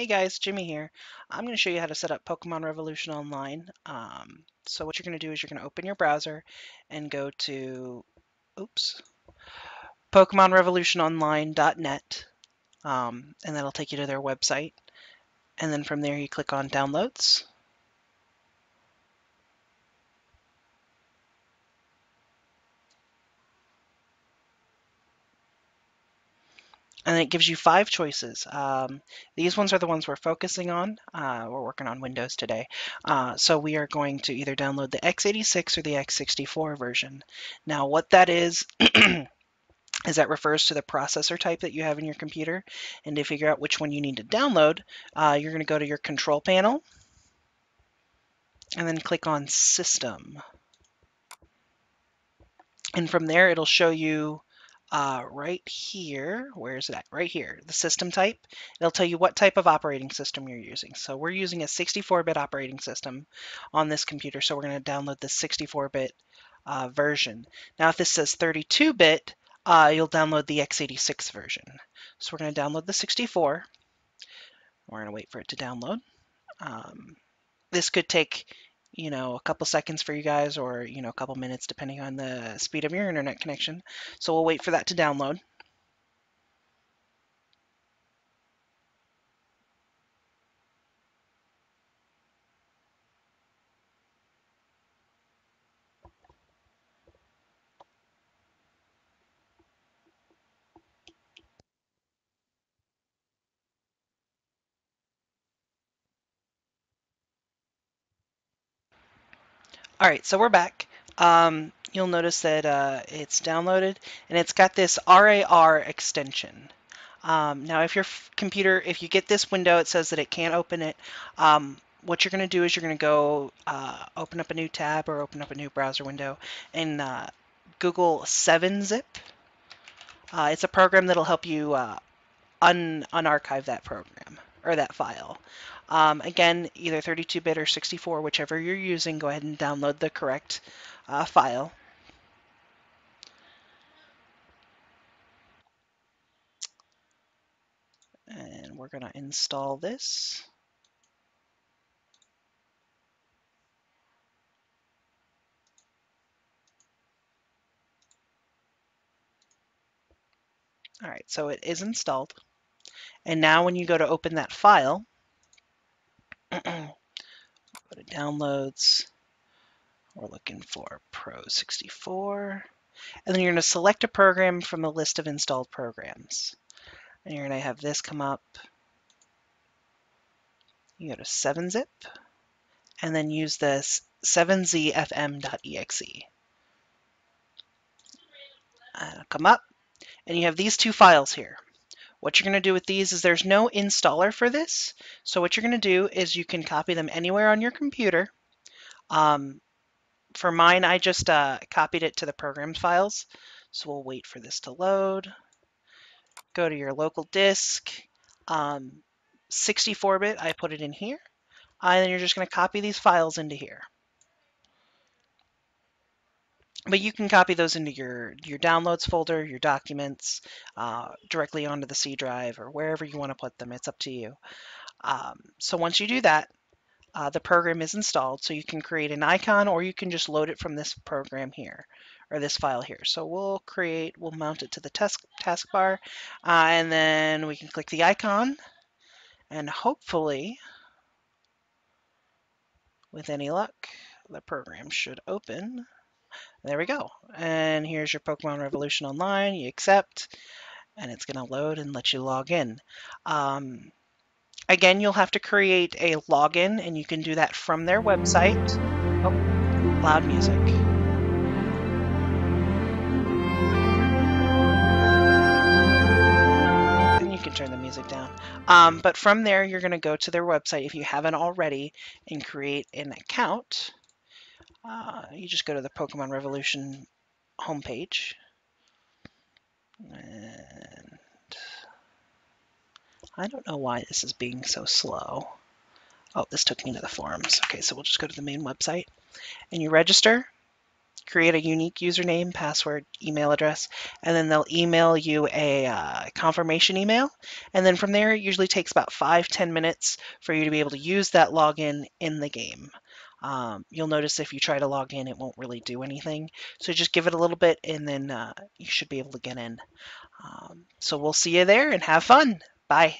Hey guys, Jimmy here. I'm going to show you how to set up Pokemon Revolution Online. Um, so what you're going to do is you're going to open your browser and go to, oops, PokemonRevolutionOnline.net, um, and that'll take you to their website. And then from there you click on Downloads. And it gives you five choices. Um, these ones are the ones we're focusing on. Uh, we're working on Windows today. Uh, so we are going to either download the x86 or the x64 version. Now what that is, is that refers to the processor type that you have in your computer. And to figure out which one you need to download, uh, you're going to go to your control panel and then click on System. And from there, it'll show you uh, right here, where is it at? Right here, the system type. It'll tell you what type of operating system you're using. So we're using a 64-bit operating system on this computer, so we're going to download the 64-bit uh, version. Now if this says 32-bit, uh, you'll download the x86 version. So we're going to download the 64. We're going to wait for it to download. Um, this could take you know, a couple seconds for you guys or, you know, a couple minutes depending on the speed of your internet connection. So we'll wait for that to download. All right, so we're back. Um, you'll notice that uh, it's downloaded and it's got this RAR extension. Um, now, if your computer, if you get this window, it says that it can't open it. Um, what you're going to do is you're going to go uh, open up a new tab or open up a new browser window and uh, Google 7-Zip. Uh, it's a program that'll help you uh, un unarchive that program or that file. Um, again, either 32-bit or 64, whichever you're using, go ahead and download the correct uh, file. And we're going to install this. All right, so it is installed. And now when you go to open that file, go to downloads, we're looking for Pro 64, and then you're going to select a program from the list of installed programs. And you're going to have this come up. You go to 7-zip, and then use this 7zfm.exe. Uh, come up, and you have these two files here. What you're going to do with these is there's no installer for this. So what you're going to do is you can copy them anywhere on your computer. Um, for mine, I just uh, copied it to the programs files. So we'll wait for this to load. Go to your local disk. 64-bit, um, I put it in here. And then you're just going to copy these files into here but you can copy those into your, your downloads folder, your documents, uh, directly onto the C drive or wherever you want to put them. It's up to you. Um, so once you do that, uh, the program is installed. So you can create an icon or you can just load it from this program here or this file here. So we'll create, we'll mount it to the task taskbar uh, and then we can click the icon and hopefully with any luck, the program should open. There we go. And here's your Pokemon Revolution Online. You accept, and it's going to load and let you log in. Um, again, you'll have to create a login, and you can do that from their website. Oh, loud music. And you can turn the music down. Um, but from there, you're going to go to their website if you haven't already and create an account. Uh, you just go to the Pokemon Revolution homepage. And I don't know why this is being so slow. Oh, this took me to the forums. Okay, so we'll just go to the main website. And you register. create a unique username, password, email address, and then they'll email you a uh, confirmation email. And then from there, it usually takes about five ten minutes for you to be able to use that login in the game. Um, you'll notice if you try to log in, it won't really do anything. So just give it a little bit and then uh, you should be able to get in. Um, so we'll see you there and have fun. Bye.